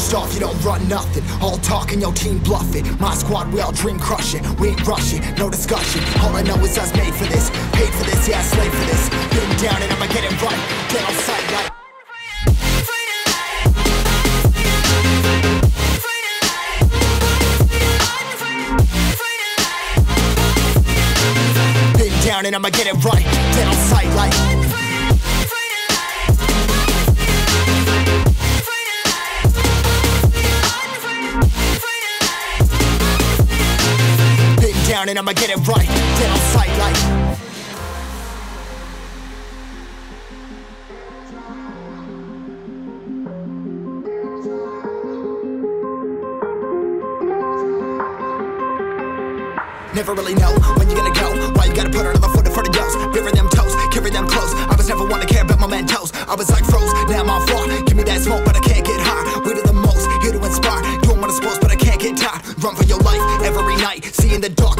first off, you don't run nothing. All talk and your team bluffing. My squad, we all dream crushing. We ain't rushing, no discussion. All I know is was made for this. Paid for this, yeah, slave for this. Been down and I'ma get it right. Get on sight like. Down and I'ma get it right. Dead on down and I'ma get it right. Dead on sight like. Never really know when you're gonna go. Why you gotta put another foot in front of yours? Bury them toes, carry them close. I was never one to care about my mentos. I was like froze, now I'm on floor. Give me that smoke, but I can't get high. We do the most, here to inspire. Doing what I'm supposed, but I can't get tired. Run for your life every night. See in the dark,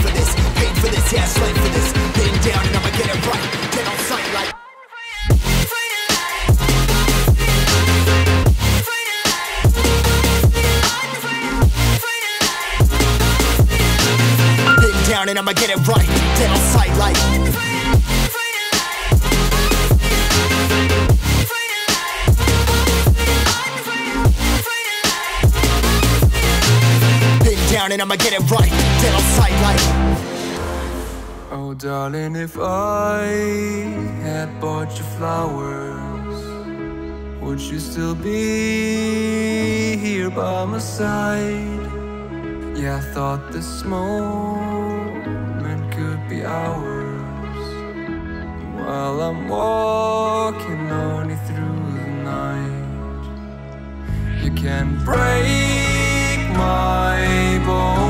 I'ma get it right. Dead on sight, like. Down and I'ma get it right. Dead on sight, like. Oh, darling, if I had bought you flowers, would you still be here by my side? Yeah, I thought this moment could be ours. While I'm walking only through the night, you can break my bones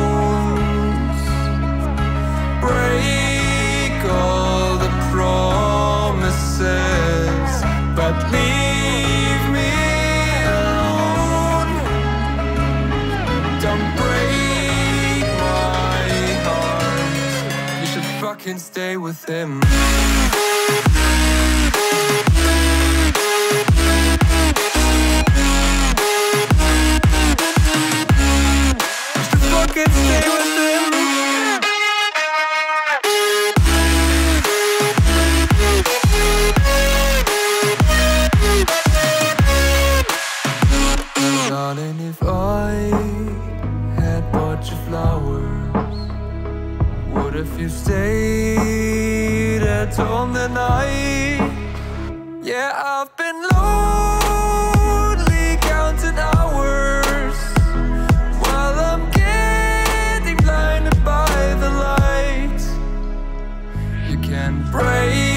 Should fucking stay with him. If you stayed at home the night? Yeah, I've been lonely counting hours while I'm getting blinded by the light. You can break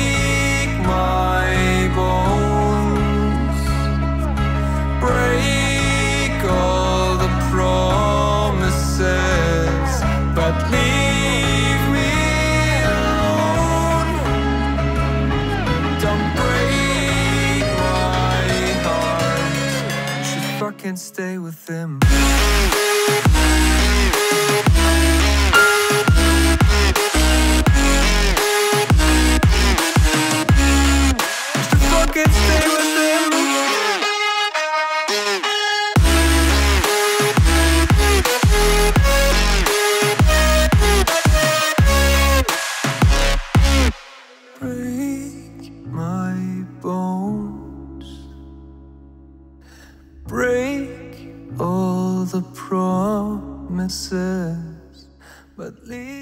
fucking stay with him. the promises, but leave.